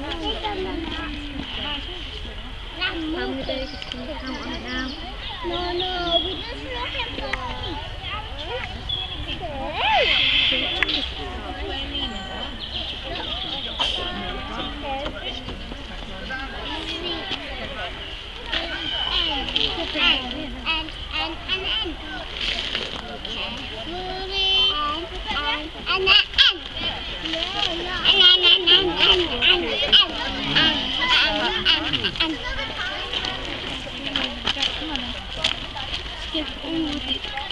How many days can you count on it now? No, no, And, and, and, and, and. Moving. And, and, and that. and... Gel, all değil.